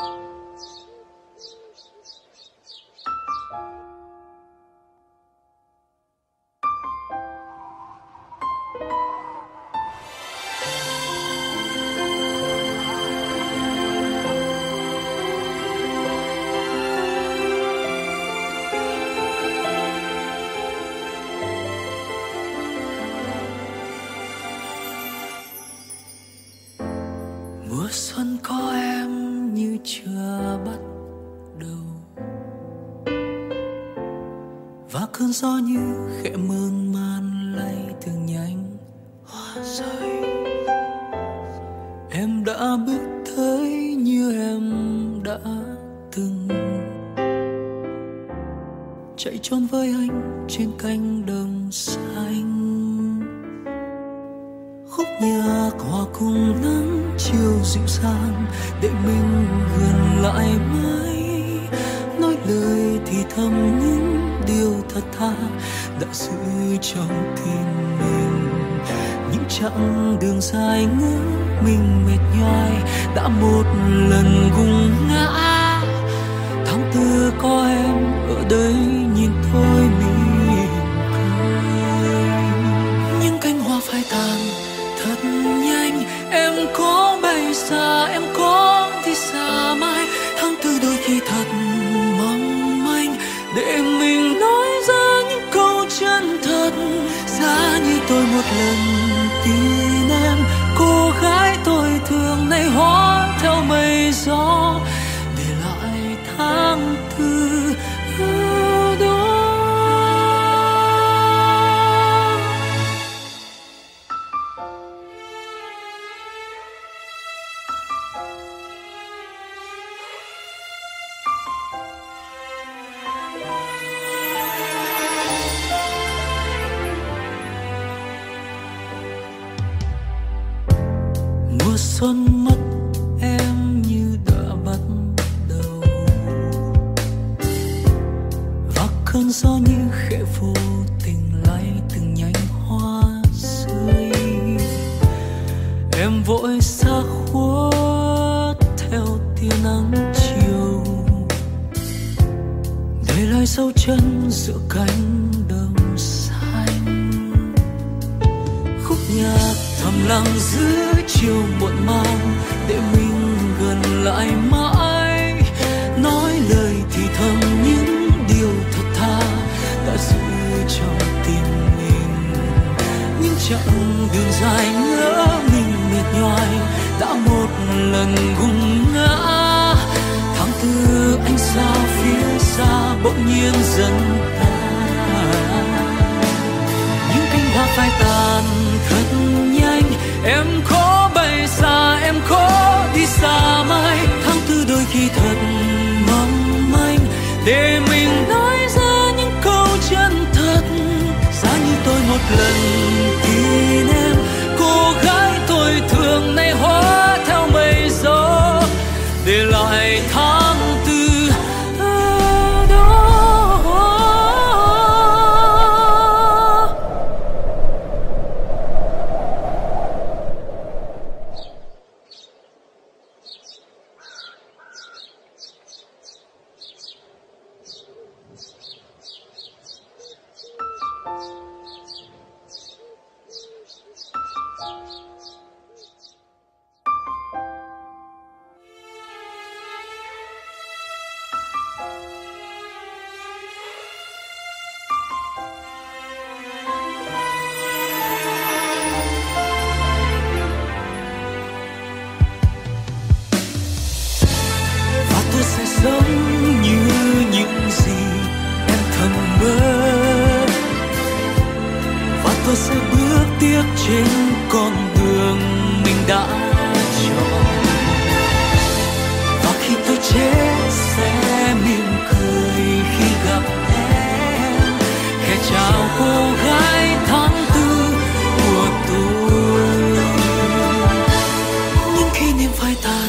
Thank you. Và cơn gió như khẽ mơn man lay từng nhánh hoa rơi. Em đã bước tới như em đã từng. Chạy trốn với anh trên cánh đồng xanh. Khúc nhạc hòa cùng nắng chiều dịu dàng để mình gần lại mãi. Nói lời thì thầm những điều thật tha đã giữ trong tim mình. Những chặng đường dài ngỡ mình mệt nhoài đã một lần gung ngã. Tháng tư có em ở đây nhìn thôi mỉm cười. Những cánh hoa phai tàn thật nhanh, em có bay xa, em có đi xa mai tháng tư đôi khi thật mong manh để mình tôi một lần tin em. Cô gái tôi thường nay hóa theo mây gió, để lại tháng tư xuân mất em như đã bắt đầu. Và cơn gió như khẽ vô tình lay từng nhánh hoa rơi em vội xa khuất theo tia nắng chiều. Để lại dấu chân giữa cánh đồng. Thầm lặng giữa chiều muộn màng, để mình gần lại mãi. Nói lời thì thầm những điều thật tha đã giữ trong tim mình. Những chặng đường dài ngỡ mình mệt nhoài đã một lần gục ngã. Tháng tư anh xa phía xa bỗng nhiên dần tan. Những cánh hoa phai tàn lần kỷ em cô gái tôi thường nay hóa theo mây gió, để lại tháng giống như những gì em thầm mơ. Và tôi sẽ bước tiếp trên con đường mình đã chọn. Và khi tôi chết, sẽ mỉm cười khi gặp em. Khẽ chào cô gái tháng tư của tôi. Nhưng khi niềm phai tàn